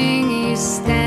singing is.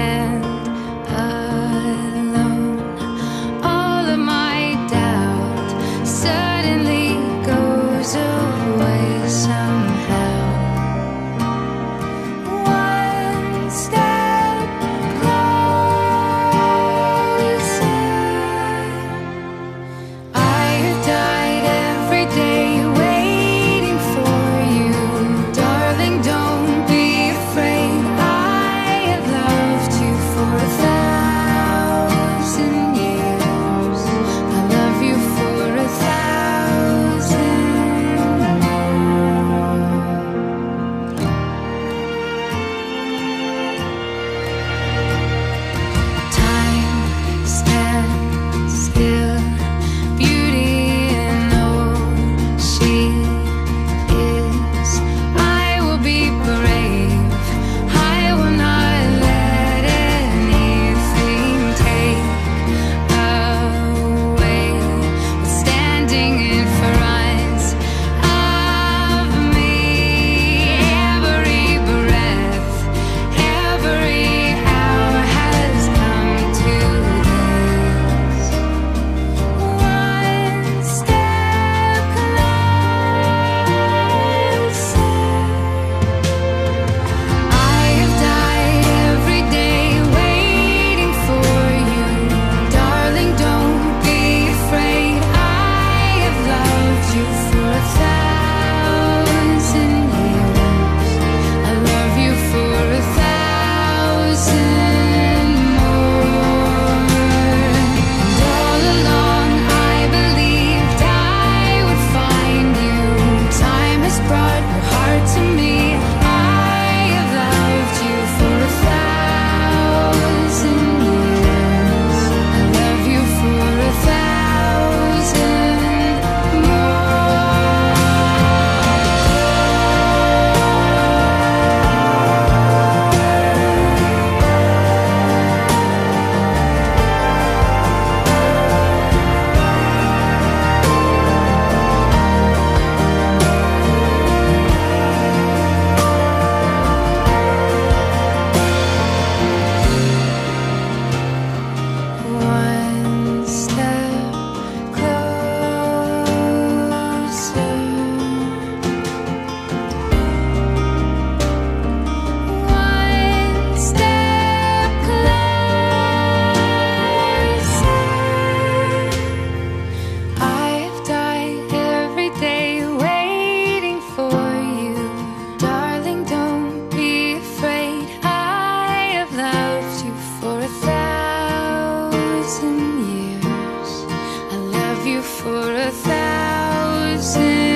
You for a thousand